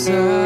desire.